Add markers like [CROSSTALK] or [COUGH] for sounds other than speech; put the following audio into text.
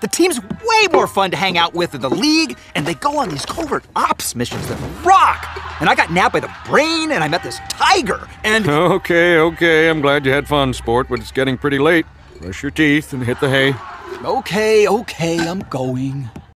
The team's way more fun to hang out with than the league, and they go on these covert ops missions that rock. And I got nabbed by the brain, and I met this tiger, and. [LAUGHS] Okay, okay, I'm glad you had fun, sport, but it's getting pretty late. Brush your teeth and hit the hay. Okay, okay, I'm going.